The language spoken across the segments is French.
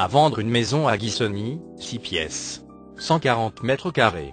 À vendre une maison à Guissony, 6 pièces. 140 mètres carrés.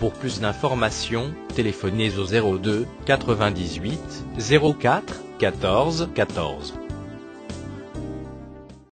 Pour plus d'informations, téléphonez au 02 98 04 14 14.